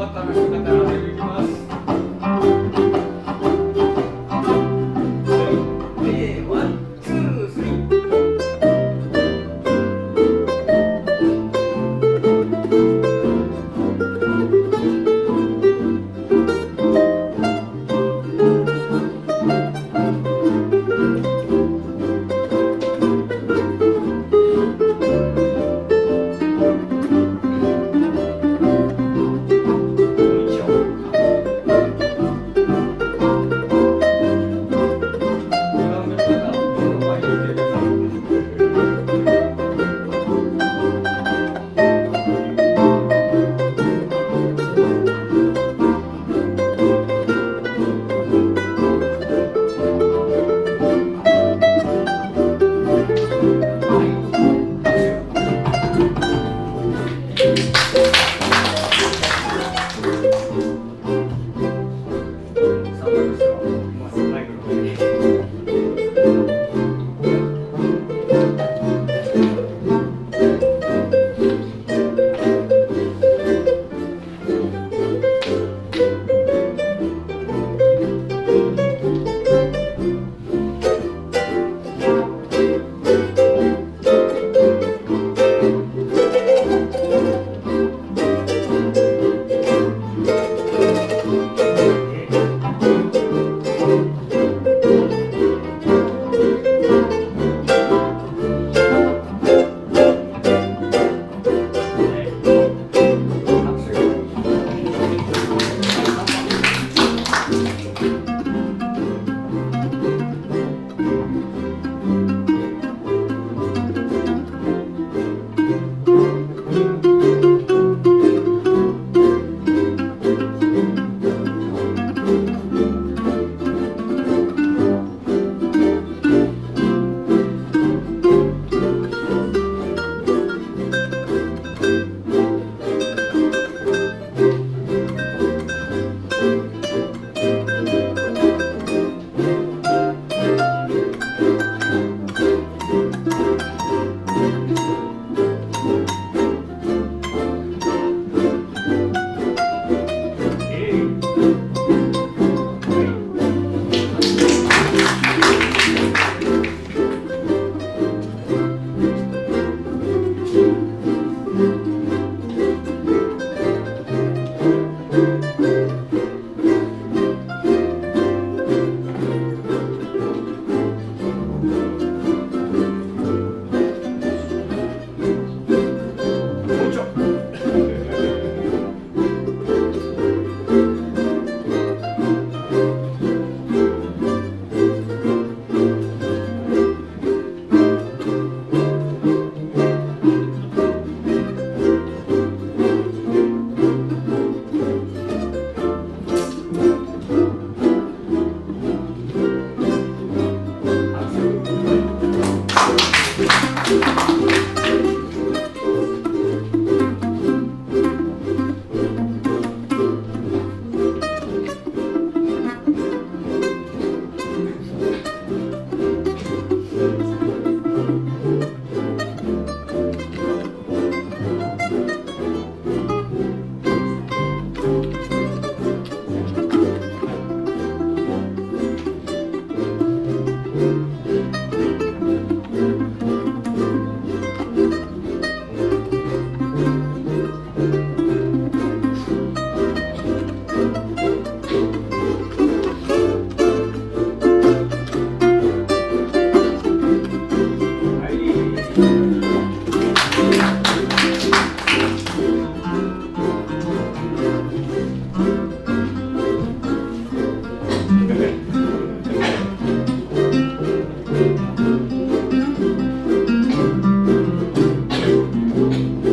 バタの姿が you.